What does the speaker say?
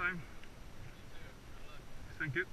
time. Thank you.